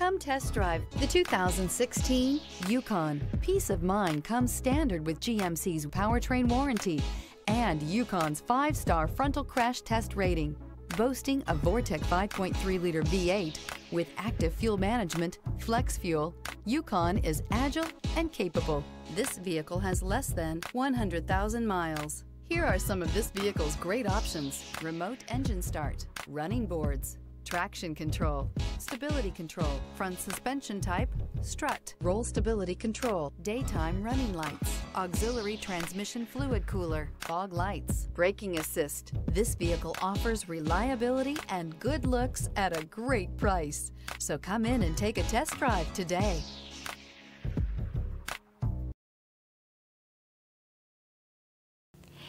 Come test drive the 2016 Yukon. Peace of mind comes standard with GMC's powertrain warranty and Yukon's five-star frontal crash test rating. Boasting a Vortec 5.3-liter V8 with active fuel management, flex fuel, Yukon is agile and capable. This vehicle has less than 100,000 miles. Here are some of this vehicle's great options. Remote engine start, running boards, traction control, stability control, front suspension type, strut, roll stability control, daytime running lights, auxiliary transmission fluid cooler, fog lights, braking assist. This vehicle offers reliability and good looks at a great price. So come in and take a test drive today.